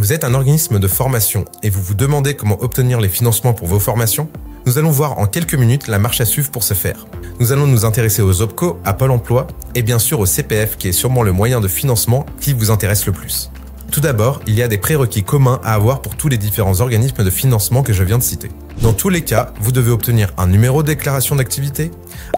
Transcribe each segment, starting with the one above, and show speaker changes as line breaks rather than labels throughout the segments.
Vous êtes un organisme de formation et vous vous demandez comment obtenir les financements pour vos formations Nous allons voir en quelques minutes la marche à suivre pour ce faire. Nous allons nous intéresser aux OPCO, à Pôle emploi et bien sûr au CPF qui est sûrement le moyen de financement qui vous intéresse le plus. Tout d'abord, il y a des prérequis communs à avoir pour tous les différents organismes de financement que je viens de citer. Dans tous les cas, vous devez obtenir un numéro de déclaration d'activité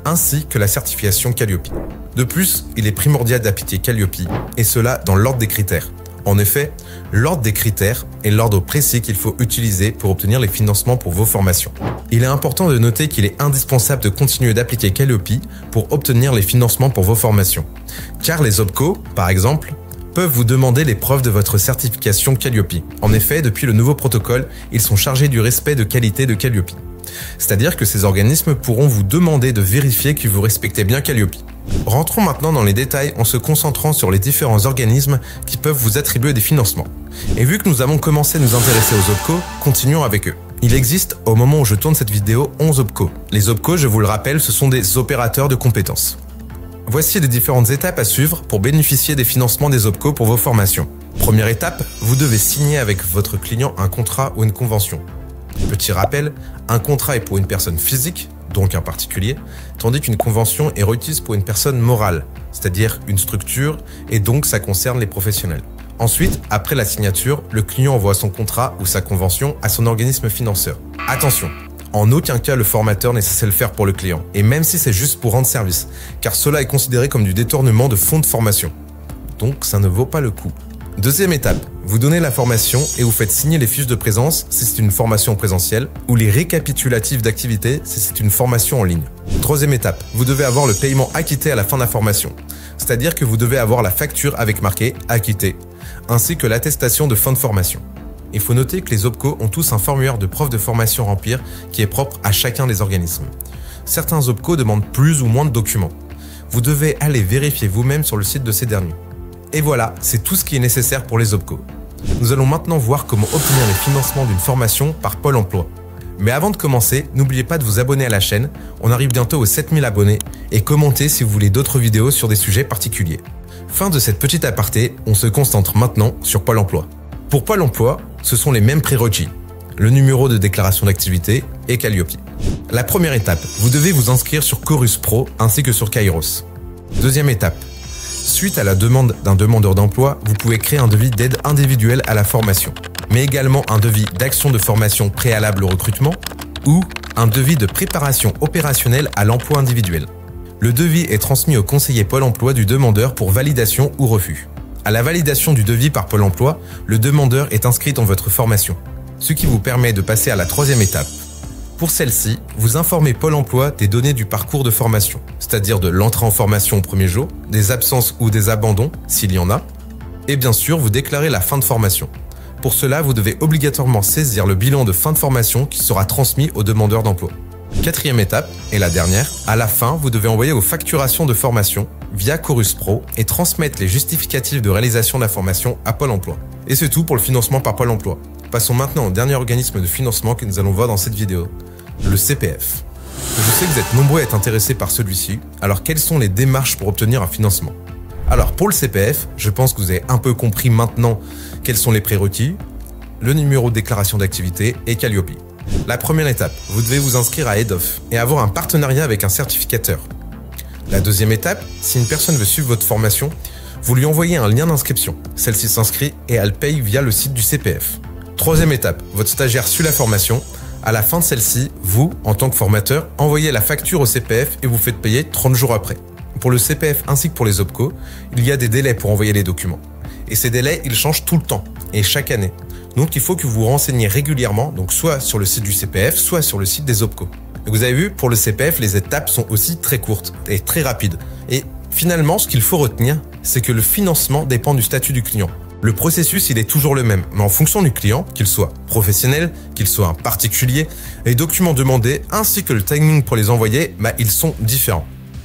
ainsi que la certification Calliope. De plus, il est primordial d'appliquer Calliope et cela dans l'ordre des critères. En effet, l'ordre des critères est l'ordre précis qu'il faut utiliser pour obtenir les financements pour vos formations. Il est important de noter qu'il est indispensable de continuer d'appliquer Calliope pour obtenir les financements pour vos formations. Car les OPCO, par exemple, peuvent vous demander les preuves de votre certification Calliope. En effet, depuis le nouveau protocole, ils sont chargés du respect de qualité de Calliope. C'est-à-dire que ces organismes pourront vous demander de vérifier que vous respectez bien Calliope. Rentrons maintenant dans les détails en se concentrant sur les différents organismes qui peuvent vous attribuer des financements. Et vu que nous avons commencé à nous intéresser aux OPCO, continuons avec eux. Il existe, au moment où je tourne cette vidéo, 11 OPCO. Les OPCO, je vous le rappelle, ce sont des opérateurs de compétences. Voici les différentes étapes à suivre pour bénéficier des financements des OPCO pour vos formations. Première étape, vous devez signer avec votre client un contrat ou une convention. Petit rappel, un contrat est pour une personne physique, donc un particulier, tandis qu'une convention est requise pour une personne morale, c'est-à-dire une structure, et donc ça concerne les professionnels. Ensuite, après la signature, le client envoie son contrat ou sa convention à son organisme financeur. Attention, en aucun cas le formateur n'est censé le faire pour le client, et même si c'est juste pour rendre service, car cela est considéré comme du détournement de fonds de formation. Donc ça ne vaut pas le coup. Deuxième étape, vous donnez la formation et vous faites signer les fiches de présence si c'est une formation présentielle ou les récapitulatifs d'activité si c'est une formation en ligne. Troisième étape, vous devez avoir le paiement acquitté à la fin de la formation, c'est-à-dire que vous devez avoir la facture avec marqué acquitté, ainsi que l'attestation de fin de formation. Il faut noter que les OPCO ont tous un formulaire de preuve de formation remplir qui est propre à chacun des organismes. Certains OPCO demandent plus ou moins de documents. Vous devez aller vérifier vous-même sur le site de ces derniers. Et voilà, c'est tout ce qui est nécessaire pour les OPCO. Nous allons maintenant voir comment obtenir les financements d'une formation par Pôle emploi. Mais avant de commencer, n'oubliez pas de vous abonner à la chaîne, on arrive bientôt aux 7000 abonnés, et commentez si vous voulez d'autres vidéos sur des sujets particuliers. Fin de cette petite aparté, on se concentre maintenant sur Pôle emploi. Pour Pôle emploi, ce sont les mêmes prérequis, le numéro de déclaration d'activité et Calliope. La première étape, vous devez vous inscrire sur Chorus Pro ainsi que sur Kairos. Deuxième étape, suite à la demande d'un demandeur d'emploi, vous pouvez créer un devis d'aide individuelle à la formation, mais également un devis d'action de formation préalable au recrutement ou un devis de préparation opérationnelle à l'emploi individuel. Le devis est transmis au conseiller Pôle emploi du demandeur pour validation ou refus. À la validation du devis par Pôle emploi, le demandeur est inscrit dans votre formation, ce qui vous permet de passer à la troisième étape. Pour celle-ci, vous informez Pôle emploi des données du parcours de formation, c'est-à-dire de l'entrée en formation au premier jour, des absences ou des abandons, s'il y en a, et bien sûr, vous déclarez la fin de formation. Pour cela, vous devez obligatoirement saisir le bilan de fin de formation qui sera transmis au demandeur d'emploi. Quatrième étape, et la dernière, à la fin, vous devez envoyer vos facturations de formation via Chorus Pro et transmettre les justificatifs de réalisation de la formation à Pôle emploi. Et c'est tout pour le financement par Pôle emploi. Passons maintenant au dernier organisme de financement que nous allons voir dans cette vidéo, le CPF. Je sais que vous êtes nombreux à être intéressés par celui-ci, alors quelles sont les démarches pour obtenir un financement? Alors pour le CPF, je pense que vous avez un peu compris maintenant quels sont les prérequis, le numéro de déclaration d'activité et Calliope. La première étape, vous devez vous inscrire à EDOF et avoir un partenariat avec un certificateur. La deuxième étape, si une personne veut suivre votre formation, vous lui envoyez un lien d'inscription. Celle-ci s'inscrit et elle paye via le site du CPF. Troisième étape, votre stagiaire suit la formation. À la fin de celle-ci, vous, en tant que formateur, envoyez la facture au CPF et vous faites payer 30 jours après. Pour le CPF ainsi que pour les OPCO, il y a des délais pour envoyer les documents. Et ces délais, ils changent tout le temps et chaque année. Donc il faut que vous vous renseigniez régulièrement, donc soit sur le site du CPF, soit sur le site des OPCO. Vous avez vu, pour le CPF, les étapes sont aussi très courtes et très rapides. Et finalement, ce qu'il faut retenir, c'est que le financement dépend du statut du client. Le processus, il est toujours le même, mais en fonction du client, qu'il soit professionnel, qu'il soit un particulier, les documents demandés ainsi que le timing pour les envoyer, bah, ils sont différents.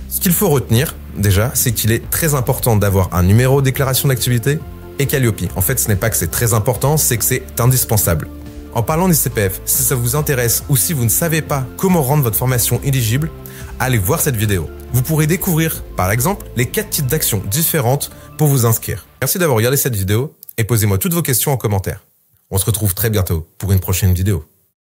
Ce qu'il faut retenir, déjà, c'est qu'il est très important d'avoir un numéro déclaration d'activité, et Calliope. En fait, ce n'est pas que c'est très important, c'est que c'est indispensable. En parlant des CPF, si ça vous intéresse ou si vous ne savez pas comment rendre votre formation éligible, allez voir cette vidéo. Vous pourrez découvrir, par exemple, les 4 types d'actions différentes pour vous inscrire. Merci d'avoir regardé cette vidéo et posez-moi toutes vos questions en commentaire. On se retrouve très bientôt pour une prochaine vidéo.